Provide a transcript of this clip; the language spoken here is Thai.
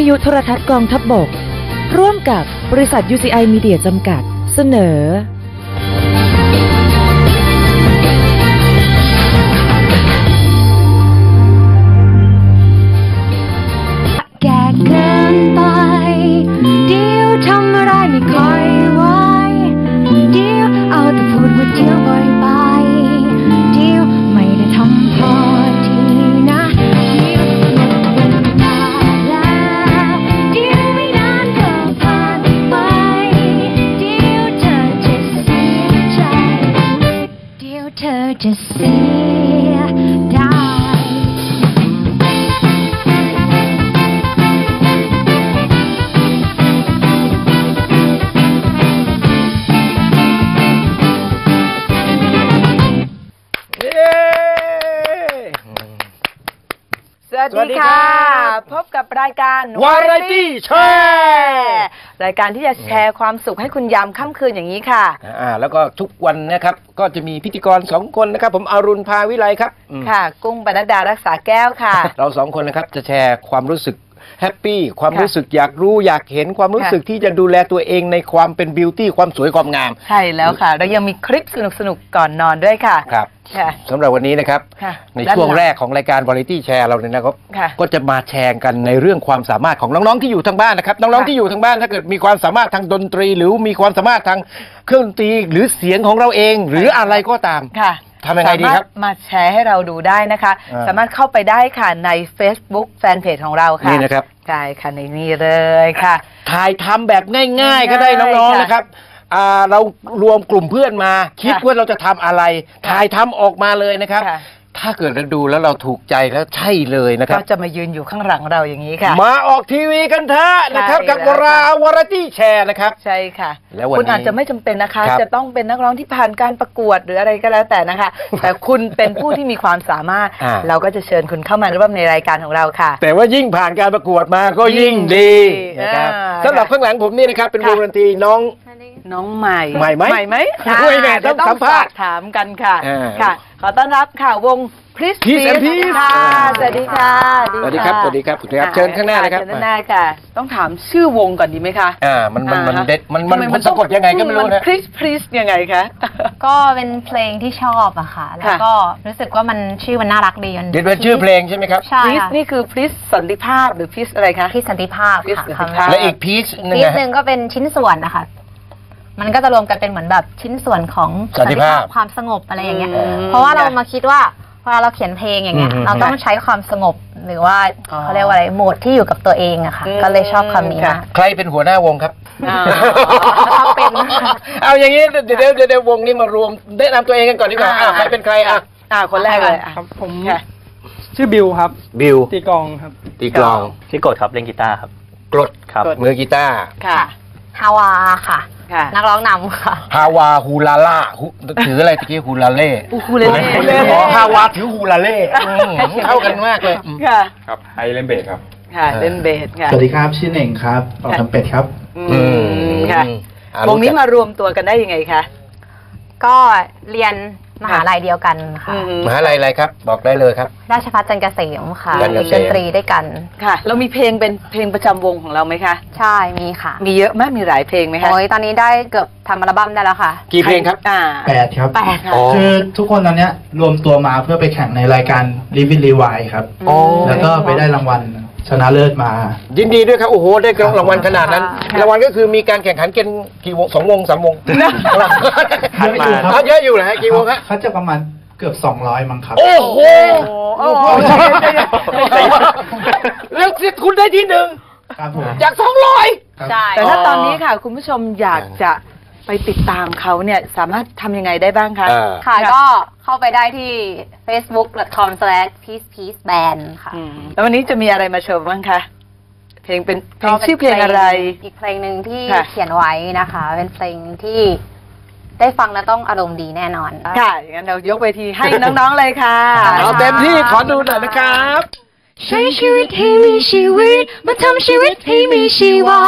ิทยุโทรทัศน์กองทัพบบก ร่วมกับบริษัท UCI Media จำกัด เสนอ วัสสวัสดีดีครัค่ะบพบกับรายการวาไรตี้แชร์รายการที่จะแชร์ความสุขให้คุณยามค่ำคืนอย่างนี้ค่ะอ่าแล้วก็ทุกวันนะครับก็จะมีพิธีกรสองคนนะครับผมอรุณพาวิไลครับอืมค่ะ กุ้งปนัดดารักษาแก้วค่ะ เราสองคนนะครับจะแชร์ความรู้สึก แฮปปี้ความค่ะรู้สึกอยากรู้อยากเห็นความรู้ค่ะสึกที่จะดูแลตัวเองในความเป็นบิวตี้ความสวยความงาม ใช่แล้วค่ะ แล้วยังมีคลิปสนุกๆก่อนนอนด้วยค่ะครับค่ะสำหรับวันนี้นะครับค่ะในช่วงแรกของรายการวาไรตี้แชร์เราเนี่ยนะครับค่ะก็จะมาแชร์กันในเรื่องความสามารถของน้องๆที่อยู่ทางบ้านนะครับ น้องๆค่ะที่อยู่ทางบ้านถ้าเกิดมีความสามารถทางดนตรี หรือมีความสามารถทางเครื่องดนตรีหรือเสียงของเราเอง หรืออะไรก็ตามค่ะ ทำยังไงดีครับ สามารถมาแชร์ให้เราดูได้นะคะ อ่า สามารถเข้าไปได้ค่ะใน Facebook แฟนเพจของเราค่ะนี่นะครับ ใช่ค่ะในนี้เลยค่ะ ถ่ายทำแบบง่ายๆ ก็ได้ง่ายๆน้องๆค่ะนะครับอ่าเรารวมกลุ่มเพื่อนมา คิดค่ะว่าเราจะทำอะไร ถ่ายทำออกมาเลยนะครับ ค่ะ ถ้าเกิดเราดูแล้วเราถูกใจแล้วใช่เลยนะคก็รับจะมายืนอยู่ข้างหลังเราอย่างนี้ค่ะ มาออกทีวีกันเถอะนะครับใช่กับแล้ววราค่ะวาไรตี้แชร์นะครับ ใช่ค่ะแล้ววันนี้คุณอาจจะไม่จำเป็นนะคะครับจะต้องเป็นนักร้องที่ผ่านการประกวดหรืออะไรก็แล้วแต่นะคะ แต่คุณเป็นผู้ที่มีความสามารถอ่าเราก็จะเชิญคุณเข้ามาร่วมในรายการของเราค่ะ แต่ว่ายิ่งผ่านการประกวดมาก็ยิ่งดียิ่งดีนะครับอ่าสำหรับข้างหลังผมนี่นะครับเป็นค่ะวงดนตรีน้อง น้องใหม่ใหม่ไหมใหม่ไหมโอ้ยแหม่ต้องเดี๋ยวสัมภาษณ์ฝกถามกันค่ะอ่าค่ะ ขอต้อนรับค่ะวงพริส Peace and Peace ค่ะสวัสดีค่ะสวัสดีครับสวัสดีครับสวัสดีครับเชิญข้างหน้าเลยครับ เชิญข้างหน้าค่ะ ต้องถามชื่อวงก่อนดีไหมคะอ่ามันมันมันอ่าเด็ดมันมันทำไมันสะกดยังไงก็ไม่รู้นะ พริสพริสยังไงคะ ก็เป็นเพลงที่ชอบอะค่ะ แล้วก็รู้สึกว่ามันชื่อมันน่ารักดีมันเด็ดเป็นชื่อเพลงใช่ไหมครับ ใช่พริสค่ะนี่คือพริสสันติภาพหรือพริสอะไรคะที่สันติภาพที่ค่ะสันติคำภาพ และอีกพีชนึงพีซนะหนึ่งก็เป็นชิ้นส่วนนะคะ มันก็จะรวมกันเป็นเหมือนแบบชิ้นส่วนของสันติภาพความสงบอะไรอย่างเงี้ยอืมเพราะว่าเรามาคิดว่าเวลาเราเขียนเพลงอย่างเงี้ยอืมเราต้องใช้ความสงบหรือว่าอ๋อเขาเรียกว่าอะไรโหมดที่อยู่กับตัวเองอะค่ะอืมก็เลยชอบคำนี้ค่ะมากใครเป็นหัวหน้าวงครับอ่าเขาเป็นเอาอย่างนี้เดี๋ยวเดี๋ยวเดี๋ยวเดี๋ยววงนี้มารวมแนะนำตัวเองกันก่อนดีกว่าอะใครเป็นใครอะอ่าคนแรกเลยอะครับผมค่ะชื่อบิวครับบิวตีกลองครับตีกลองชื่อกดครับเล่นกีตาร์ครับกรดครับมือกีตาร์ค่ะฮาวาค่ะ ค่ะ นักร้องนำค่ะ ฮาวาฮูลาล่าฮูถืออะไรตะกี้ฮูลาเล่อูคูเลเล่ อ๋อฮาวาถือฮูลาเล่อืมเข้ากันมากเลยอืมค่ะ ครับไอเล่นเบสครับ ค่ะเล่นเบสค่ะ สวัสดีครับ ชื่อเน่งครับเป่าทรัมเป็ตครับ อืมค่ะ อะวงนี้รู้จักมารวมตัวกันได้ยังไงคะ ก็เรียน มหาลัยเดียวกันค่ะอืมมหาลัยอะไรครับ บอกได้เลยครับ ราชภัฏจันทร์เกษมค่ะจันทร์เกษม ดนตรีด้วยกันค่ะ เรามีเพลงเป็นเพลงประจำวงของเราไหมคะ ใช่มีค่ะมีเยอะไหมมีหลายเพลงไหมคะโอ้ยตอนนี้ได้เกือบทำอัลบั้มได้แล้วค่ะ กี่เพลงครับ อ่า แปดครับ แปดค่ะ อ๋อ คือทุกคนตอนเนี้ยรวมตัวมาเพื่อไปแข่งในรายการ Live in Rewind ครับ อ๋อ แล้วก็ไปได้รางวัล ชนะเลิศมา ยินดีด้วยครับ โอ้โห ได้รางวัลขนาดนั้นค่ะรางวัลก็คือมีการแข่งขันกันกี่วงสองวงสามวงเยอะอยู่ครับอะเยอะอยู่นะฮะกี่วงฮะเขาจะประมาณเกือบ 200 มั้งครับ โอ้โหโอ้โหแล้วคุณได้ที่หนึ่งครับผมจากสองร้อยครับใช่แต่ถ้าตอนนี้ค่ะ คุณผู้ชมอยากจะ ไปติดตามเขาเนี่ยสามารถทำยังไงได้บ้างคะค่ะ ก็เข้าไปได้ที่ facebook.com/peacepeaceband ค่ะอืมแล้ววันนี้จะมีอะไรมาโชว์บ้างคะ เพลงเป็นเพลงก็ป็นชื่อเพลงอะไร อีกเพลงหนึ่งที่ค่ะ เขียนไว้นะคะ เป็นเพลงที่ได้ฟังแล้วต้องอารมณ์ดีแน่นอน ค่ะอย่างนั้นเรายกเวทีให้น้องๆเลยค่ะ เอาเต็มที่ขอดูหน่อยนะครับ ใช้ชีวิตให้มีชีวิต มาทำชีวิตให้มีชีวา